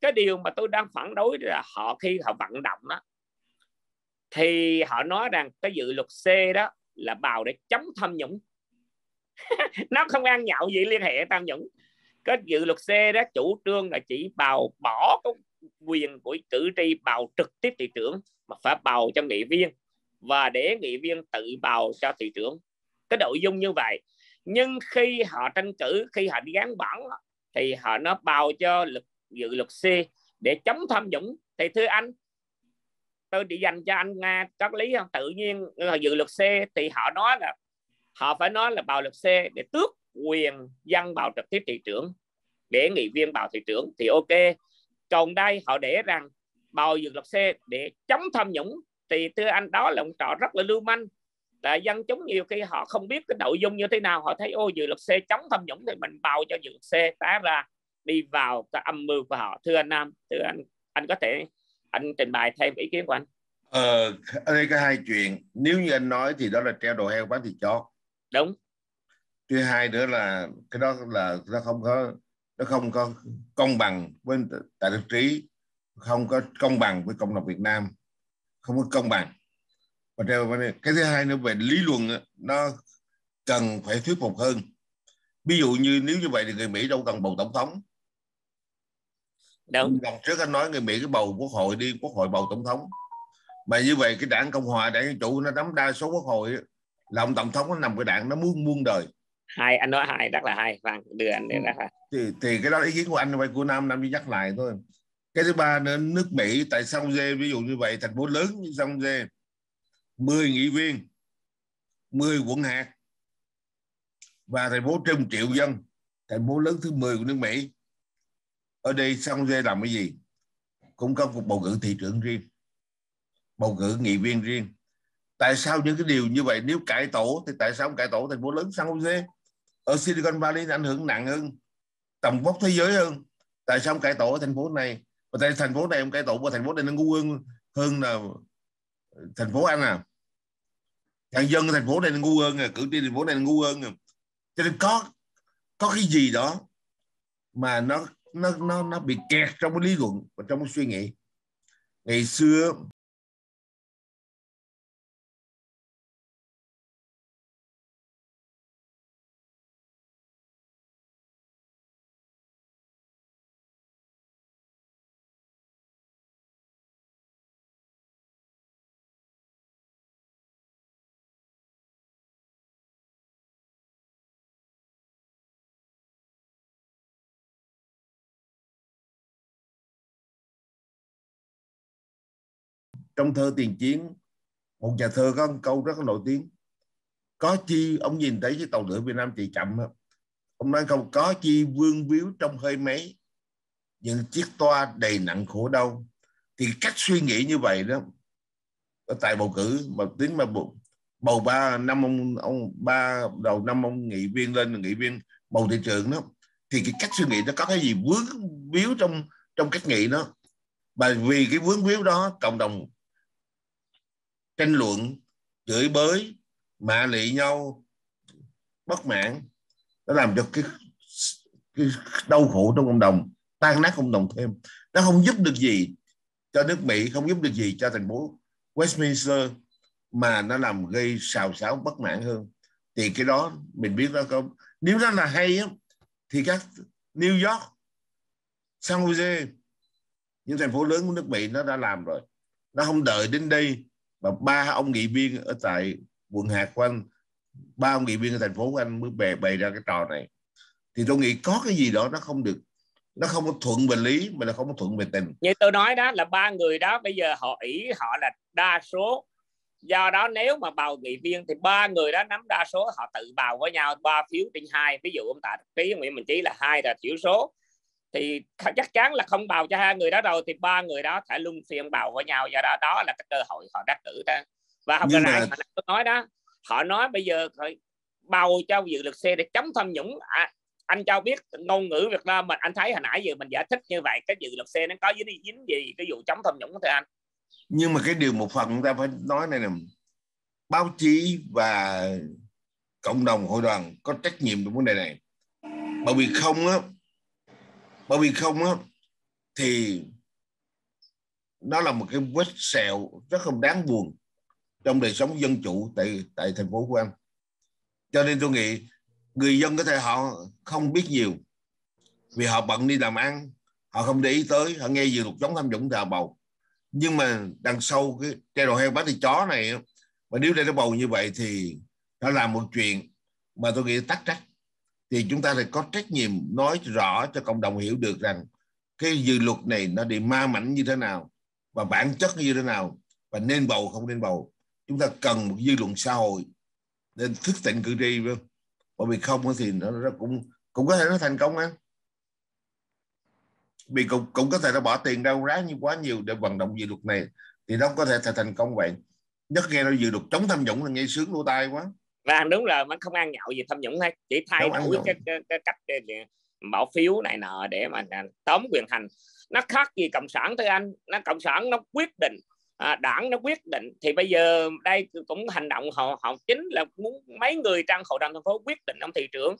cái điều mà tôi đang phản đối là họ khi họ vận động đó, thì họ nói rằng cái dự luật C đó là bào để chống tham nhũng. <laughs> Nó không ăn nhậu gì, liên hệ tham nhũng. Cái dự luật C đó, chủ trương là chỉ bào bỏ cái quyền của cử tri bầu trực tiếp thị trưởng mà phải bầu cho nghị viên và để nghị viên tự bầu cho thị trưởng. Cái nội dung như vậy. Nhưng khi họ tranh cử, khi họ đi gán bản thì họ nó bầu cho lực dự luật C để chống tham nhũng. Thì thưa anh, tôi đi dành cho anh nga các lý không? Tự nhiên ờ, dự luật C thì họ nói là, họ phải nói là bầu luật C để tước quyền dân bầu trực tiếp thị trưởng. Để nghị viên bầu thị trưởng thì ok. Còn đây họ để rằng bầu dự luật C để chống tham nhũng. Thì thưa anh đó là một trò rất là lưu manh. Là dân chúng nhiều khi họ không biết cái nội dung như thế nào. Họ thấy ô dự luật C chống tham nhũng thì mình bầu cho dự luật C tá ra đi vào cái âm mưu của họ. Thưa anh Nam thưa anh anh có thể anh trình bày thêm ý kiến của anh. Ờ ở đây có hai chuyện. Nếu như anh nói thì đó là treo đồ heo bán thịt chó. Đúng. Thứ hai nữa là cái đó là nó không có nó không có công bằng với tại đức trí không có công bằng với cộng đồng Việt Nam không có công bằng. Và cái thứ hai nữa về lý luận nó cần phải thuyết phục hơn. Ví dụ như nếu như vậy thì người Mỹ đâu cần bầu tổng thống. Đúng. Lần trước anh nói người Mỹ cái bầu quốc hội đi quốc hội bầu tổng thống. Mà như vậy cái đảng cộng hòa đảng dân chủ nó nắm đa số quốc hội là ông tổng thống nó nằm cái đảng nó muốn muôn đời. Hai anh nói hai rất là hay vâng đưa anh đến là. Thì, thì cái đó ý kiến của anh vậy của nam nam đi nhắc lại thôi cái thứ ba nữa, nước mỹ, tại sông dê ví dụ như vậy? Thành phố lớn như sông dê 10 nghị viên 10 quận hạt và thành phố trăm triệu dân. Thành phố lớn thứ 10 của nước mỹ. Ở đây sông dê làm cái gì? Cũng có cuộc bầu cử thị trưởng riêng, bầu cử nghị viên riêng. Tại sao những cái điều như vậy? Nếu cải tổ thì tại sao không cải tổ thành phố lớn San Jose ở Silicon Valley ảnh hưởng nặng hơn, tầm vóc thế giới hơn. Tại sao không cải tổ ở thành phố này? Và tại thành phố này ông cải tổ và thành phố này nó ngu hơn hơn là thành phố Anh à. Thằng dân thành phố này nó ngu hơn à cử tri thành phố này nó ngu hơn. À cho nên có có cái gì đó mà nó nó nó nó bị kẹt trong cái lý luận và trong cái suy nghĩ. Ngày xưa trong thơ tiền chiến một nhà thơ có một câu rất là nổi tiếng. Có chi ông nhìn thấy cái tàu lửa Việt Nam chạy chậm ông nói không có chi vương víu trong hơi mấy những chiếc toa đầy nặng khổ đau. Thì cách suy nghĩ như vậy đó ở tại bầu cử mà tính mà bầu, bầu ba năm ông ông ba đầu năm ông nghị viên lên nghị viên bầu thị trường đó. Thì cái cách suy nghĩ nó có cái gì vướng víu trong trong cách nghĩ nó bởi vì cái vướng víu đó cộng đồng tranh luận chửi bới mạ lị nhau bất mãn. Nó làm cho cái, cái đau khổ trong cộng đồng tan nát cộng đồng thêm. Nó không giúp được gì cho nước Mỹ không giúp được gì cho thành phố Westminster mà nó làm gây xào xáo bất mãn hơn. Thì cái đó mình biết đó không? Nếu nó là hay á, thì các New York San Jose những thành phố lớn của nước Mỹ nó đã làm rồi. Nó không đợi đến đây và ba ông nghị viên ở tại quận hạt của anh, ba ông nghị viên ở thành phố của anh mới bè, bày ra cái trò này. Thì tôi nghĩ có cái gì đó nó không được, nó không có thuận về lý mà nó không có thuận về tình. Như tôi nói đó, là ba người đó bây giờ họ ý họ là đa số. Do đó nếu mà bầu nghị viên thì ba người đó nắm đa số, họ tự bầu với nhau, ba phiếu trên hai. Ví dụ ông tạ trí nguyễn minh trí là hai là thiểu số thì chắc chắn là không bầu cho hai người đó rồi thì ba người đó phải luân phiên bầu với nhau. Do đó đó là cái cơ hội họ đắc cử đó và không có mà... tôi nói đó họ nói bây giờ bầu cho dự luật xe để chống tham nhũng. À, anh cho biết ngôn ngữ Việt Nam mình anh thấy hồi nãy giờ mình giải thích như vậy cái dự luật xe nó có dính dính gì cái vụ chống tham nhũng thưa anh? Nhưng mà cái điều một phần chúng ta phải nói này là báo chí và cộng đồng hội đoàn có trách nhiệm trong vấn đề này. Bởi vì không á bởi vì không á, thì nó là một cái vết sẹo rất không đáng buồn trong đời sống dân chủ tại tại thành phố của anh. Cho nên tôi nghĩ người dân có thể họ không biết nhiều vì họ bận đi làm ăn, họ không để ý tới, họ nghe dự luật chống tham nhũng thì họ bầu. Nhưng mà đằng sau cái treo đầu heo bán thì chó này mà nếu để nó bầu như vậy thì nó làm một chuyện mà tôi nghĩ tắc trách thì chúng ta phải có trách nhiệm nói rõ cho cộng đồng hiểu được rằng cái dự luật này nó đi ma mảnh như thế nào và bản chất như thế nào và nên bầu không nên bầu. Chúng ta cần một dư luận xã hội nên thức tỉnh cử tri bởi vì không thì nó, nó cũng cũng có thể nó thành công á. Vì cũng, cũng có thể nó bỏ tiền đâu rá như quá nhiều để vận động dự luật này thì nó có thể thành công vậy. Nhất nghe nó dự luật chống tham nhũng là nghe sướng lỗ tai quá và đúng là nó không ăn nhậu gì tham nhũng hay chỉ thay đổi cái, cái, cái cách cái, bỏ phiếu này nọ để mà tóm quyền hành. Nó khác gì cộng sản thưa anh. Nó cộng sản nó quyết định à, đảng nó quyết định. Thì bây giờ đây cũng hành động họ họ chính là muốn mấy người trong hội đồng thành phố quyết định ông thị trưởng.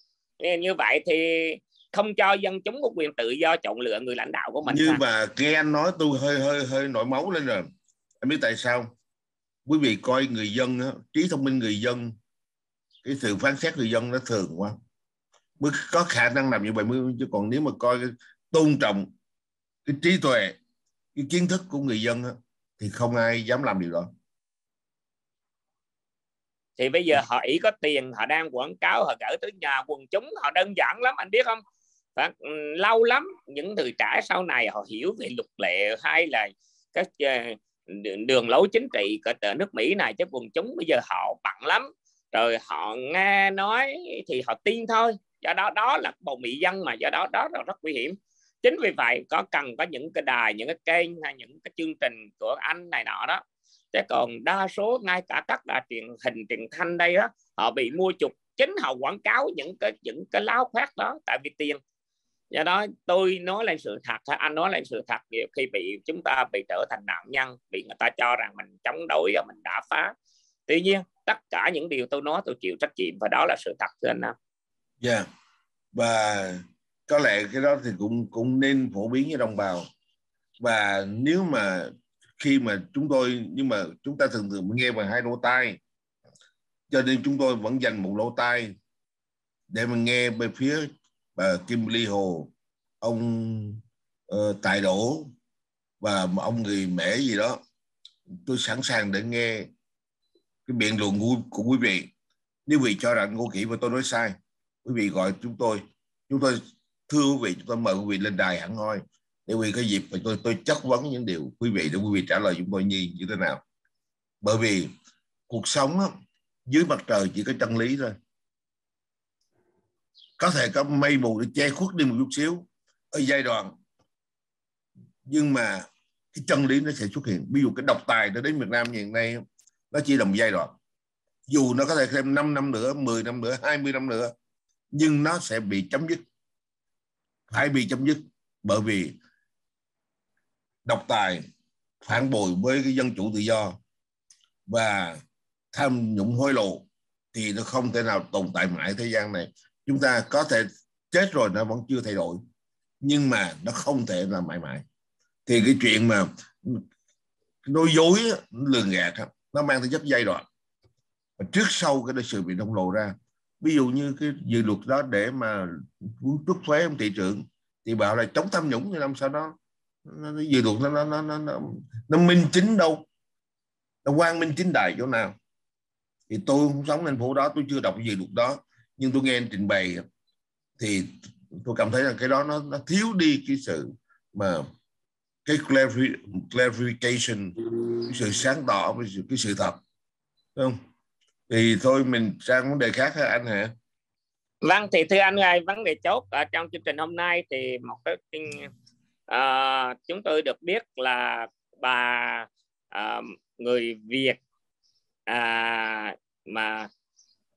Như vậy thì không cho dân chúng có quyền tự do chọn lựa người lãnh đạo của mình như mà nghe anh nói tôi hơi hơi hơi nổi máu lên rồi. Anh biết tại sao? Quý vị coi người dân trí thông minh người dân cái sự phán xét người dân nó thường quá. Mới có khả năng làm như vậy mới chứ còn nếu mà coi cái tôn trọng cái trí tuệ cái kiến thức của người dân thì không ai dám làm điều đó. Thì bây giờ họ ý có tiền họ đang quảng cáo họ gửi tới nhà quần chúng họ đơn giản lắm anh biết không? Và, ừ, lâu lắm những người trẻ sau này họ hiểu về luật lệ hay là các ờ, đường lối chính trị ở nước Mỹ này chứ quần chúng bây giờ họ bận lắm rồi họ nghe nói thì họ tin thôi. Do đó đó là bầu mỹ dân mà. Do đó đó là rất nguy hiểm. Chính vì vậy, có cần có những cái đài, những cái kênh hay những cái chương trình của anh này nọ đó. Chứ còn đa số ngay cả các đài truyền hình, truyền thanh đây đó họ bị mua chuộc. Chính họ quảng cáo những cái những cái láo khoác đó tại vì tiền do đó, tôi nói lên sự thật anh nói lên sự thật khi bị chúng ta bị trở thành nạn nhân, bị người ta cho rằng mình chống đối và mình đã phá tuy nhiên tất cả những điều tôi nói tôi chịu trách nhiệm và đó là sự thật thưa anh Nam. Dạ. Yeah. Và có lẽ cái đó thì cũng cũng nên phổ biến với đồng bào và nếu mà khi mà chúng tôi nhưng mà chúng ta thường thường nghe bằng hai lỗ tai cho nên chúng tôi vẫn dành một lỗ tai để mà nghe bên phía bà Kim Ly Hồ ông uh, Tài Đỗ và ông người mẹ gì đó tôi sẵn sàng để nghe cái biện luận của, của quý vị. Nếu vị cho rằng ngô kỷ và tôi nói sai quý vị gọi chúng tôi. Chúng tôi thưa quý vị chúng tôi mời quý vị lên đài hẳn hoi. Để quý vị có dịp và tôi tôi chất vấn những điều quý vị để quý vị trả lời chúng tôi như như thế nào. Bởi vì cuộc sống á, dưới mặt trời chỉ có chân lý thôi. Có thể có mây mù để che khuất đi một chút xíu. Ở giai đoạn nhưng mà cái chân lý nó sẽ xuất hiện. Ví dụ cái độc tài nó đến Việt Nam như hiện nay nó chỉ là một giai đoạn. Dù nó có thể thêm 5 năm nữa 10 năm nữa 20 năm nữa, nhưng nó sẽ bị chấm dứt. Phải bị chấm dứt bởi vì độc tài phản bội với cái dân chủ tự do và tham nhũng hối lộ thì nó không thể nào tồn tại mãi thế gian này. Chúng ta có thể chết rồi nó vẫn chưa thay đổi, nhưng mà nó không thể là mãi mãi. Thì cái chuyện mà nói dối lường gạt nó mang tính chất giai đoạn. Và trước sau cái sự bị đông lộ ra ví dụ như cái dự luật đó để mà muốn thuế ông thị trường thì bảo là chống tham nhũng thì làm sao đó nó, dự luật nó nó, nó nó nó nó minh chính đâu nó quan minh chính đại chỗ nào. Thì tôi không sống thành phố đó tôi chưa đọc dự luật đó nhưng tôi nghe anh trình bày thì tôi cảm thấy là cái đó nó, nó thiếu đi cái sự mà cái clarification cái sự sáng tỏ với cái sự thật Đúng không? Thì thôi mình sang vấn đề khác hả anh hả? Vâng thì thưa anh ơi vấn đề chốt ở trong chương trình hôm nay thì một cái uh, chúng tôi được biết là bà uh, người Việt uh, mà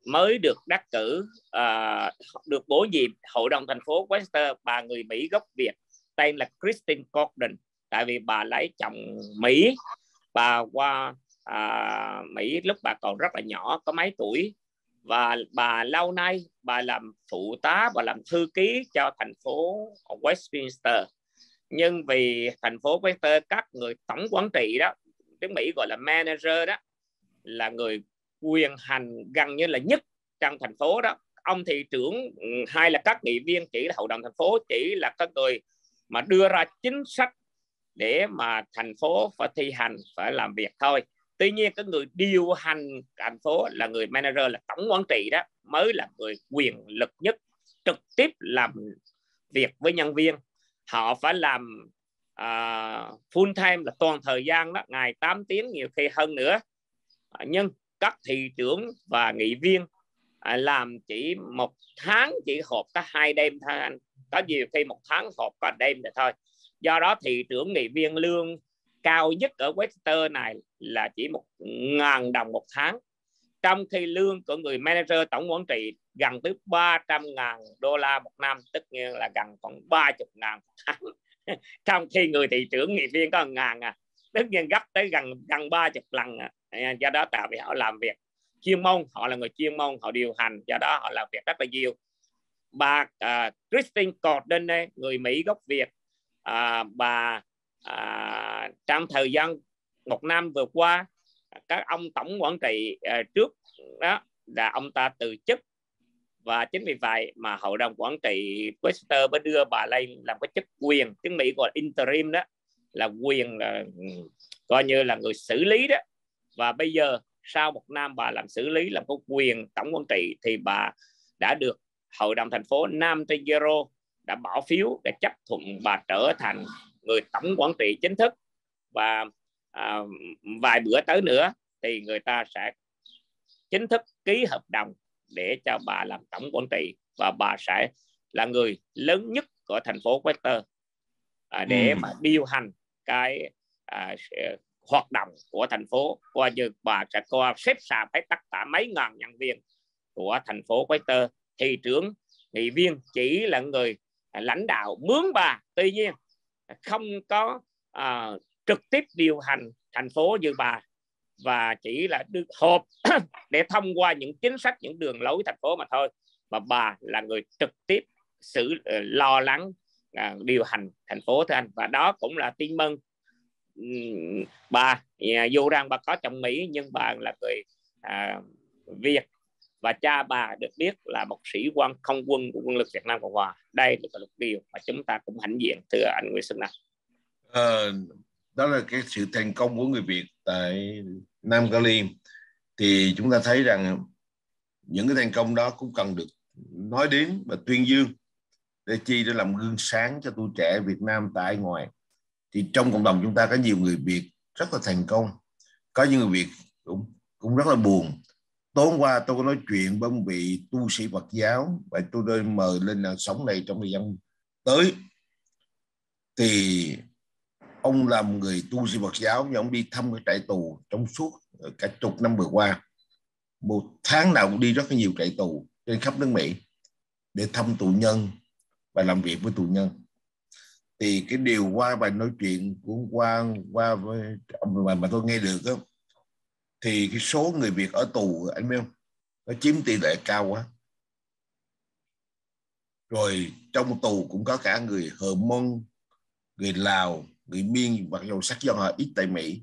mới được đắc cử uh, được bổ nhiệm hội đồng thành phố Westminster bà người Mỹ gốc Việt tên là Christine Gordon tại vì bà lấy chồng Mỹ bà qua à, Mỹ lúc bà còn rất là nhỏ có mấy tuổi. Và bà lâu nay bà làm phụ tá và làm thư ký cho thành phố Westminster. Nhưng vì thành phố Westminster các người tổng quản trị đó tiếng Mỹ gọi là manager đó là người quyền hành gần như là nhất trong thành phố đó. Ông thị trưởng ừ, hay là các nghị viên chỉ là hội đồng thành phố chỉ là các người mà đưa ra chính sách để mà thành phố phải thi hành phải làm việc thôi. Tuy nhiên cái người điều hành thành phố là người manager là tổng quản trị đó mới là người quyền lực nhất trực tiếp làm việc với nhân viên. Họ phải làm uh, full time là toàn thời gian đó ngày 8 tiếng nhiều khi hơn nữa. Uh, nhưng các thị trưởng và nghị viên uh, làm chỉ một tháng chỉ họp có hai đêm thôi anh. Có nhiều khi một tháng họp có đêm rồi thôi do đó thị trưởng nghị viên lương cao nhất ở Webster này là chỉ một ngàn đồng một tháng. Trong khi lương của người manager tổng quản trị gần tới 300 ngàn đô la một năm tất nhiên là gần khoảng 30 ngàn một tháng. <laughs> Trong khi người thị trưởng nghị viên có ngàn à. Tất nhiên gấp tới gần gần 30 lần à. à. do đó tại vì họ làm việc chuyên môn họ là người chuyên môn họ điều hành do đó họ làm việc rất là nhiều. Bà uh, Christine Corden người Mỹ gốc Việt à, bà à, trong thời gian một năm vừa qua các ông tổng quản trị à, trước đó là ông ta từ chức. Và chính vì vậy mà hội đồng quản trị Webster mới đưa bà lên làm cái chức quyền tiếng Mỹ gọi là interim đó là quyền là ừ, coi như là người xử lý đó. Và bây giờ sau một năm bà làm xử lý làm có quyền tổng quản trị thì bà đã được hội đồng thành phố Nam Tây Zero đã bỏ phiếu để chấp thuận bà trở thành người tổng quản trị chính thức và à, vài bữa tới nữa thì người ta sẽ chính thức ký hợp đồng để cho bà làm tổng quản trị và bà sẽ là người lớn nhất của thành phố Wester à, để ừ. mà điều hành cái à, hoạt động của thành phố qua như bà sẽ coi xếp sàn hết tất cả mấy ngàn nhân viên của thành phố Wester thị trưởng nghị viên chỉ là người À, lãnh đạo mướn bà. Tuy nhiên à, không có à, trực tiếp điều hành thành phố như bà. Và chỉ là được họp <coughs> để thông qua những chính sách những đường lối thành phố mà thôi. Mà bà là người trực tiếp xử uh, lo lắng uh, điều hành thành phố thưa anh. Và đó cũng là tin mừng. Bà dù rằng bà có chồng Mỹ nhưng bà là người uh, Việt và cha bà được biết là một sĩ quan không quân của quân lực Việt Nam Cộng Hòa. Đây là một điều mà chúng ta cũng hãnh diện thưa anh Nguyễn Xuân Nam. Ờ, đó là cái sự thành công của người Việt tại Nam Cali. Thì chúng ta thấy rằng những cái thành công đó cũng cần được nói đến và tuyên dương để chi để làm gương sáng cho tuổi trẻ Việt Nam tại ngoài. Thì trong cộng đồng chúng ta có nhiều người Việt rất là thành công. Có những người Việt cũng cũng rất là buồn tối qua tôi có nói chuyện với một vị tu sĩ Phật giáo và tôi đã mời lên là sống này trong thời gian tới. Thì ông là một người tu sĩ Phật giáo nhưng ông đi thăm cái trại tù trong suốt ờ, cả chục năm vừa qua. Một tháng nào cũng đi rất là nhiều trại tù trên khắp nước Mỹ để thăm tù nhân và làm việc với tù nhân. Thì cái điều qua bài nói chuyện của qua qua với mà mà tôi nghe được đó, thì cái số người Việt ở tù anh biết không? Nó chiếm tỷ lệ cao quá. Rồi trong tù cũng có cả người Hờ Mông người Lào người Miên mặc dù sắc dân họ ít tại Mỹ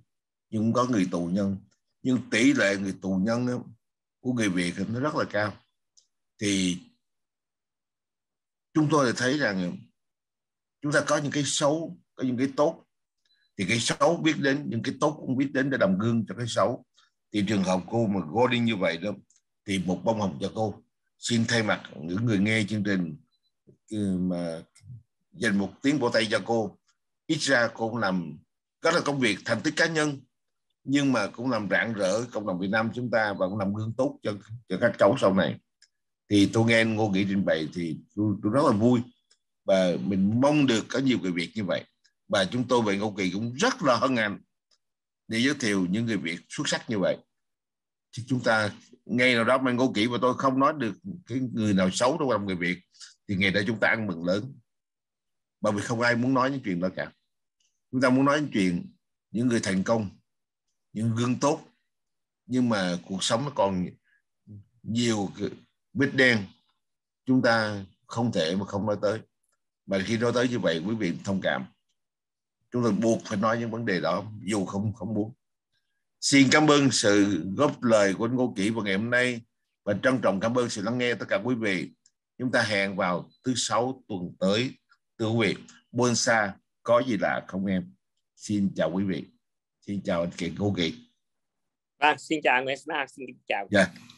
nhưng cũng có người tù nhân. Nhưng tỷ lệ người tù nhân đó, của người Việt nó rất là cao. Thì chúng tôi là thấy rằng chúng ta có những cái xấu có những cái tốt. Thì cái xấu biết đến những cái tốt cũng biết đến để làm gương cho cái xấu thì trường hợp cô mà golden như vậy đó thì một bông hồng cho cô. Xin thay mặt những người nghe chương trình ừ, mà dành một tiếng vỗ tay cho cô. Ít ra cô cũng làm rất là công việc thành tích cá nhân nhưng mà cũng làm rạng rỡ cộng đồng Việt Nam chúng ta và cũng làm gương tốt cho cho các cháu sau này. Thì tôi nghe Ngô Nghị trình bày thì tôi, tôi rất là vui và mình mong được có nhiều cái việc như vậy. Và chúng tôi về Ngô Kỳ cũng rất là hân hạnh để giới thiệu những người Việt xuất sắc như vậy. Thì chúng ta ngay nào đó mang Ngô kỹ và tôi, không nói được cái người nào xấu trong lòng người Việt. Thì ngày đó chúng ta ăn mừng lớn. Bởi vì không ai muốn nói những chuyện đó cả. Chúng ta muốn nói những chuyện, những người thành công, những gương tốt. Nhưng mà cuộc sống nó còn nhiều vết đen. Chúng ta không thể mà không nói tới. Mà khi nói tới như vậy, quý vị thông cảm chúng tôi buộc phải nói những vấn đề đó dù không không muốn. Xin cảm ơn sự góp lời của anh Ngô Kỷ vào ngày hôm nay và trân trọng cảm ơn sự lắng nghe tất cả quý vị. Chúng ta hẹn vào thứ sáu tuần tới thưa quý vị. Buôn xa có gì lạ không em? Xin chào quý vị. Xin chào anh Kiệt cô Kỳ vâng xin chào Nguyễn xin chào. Yeah. Dạ.